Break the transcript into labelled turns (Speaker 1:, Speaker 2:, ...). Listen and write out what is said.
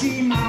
Speaker 1: see my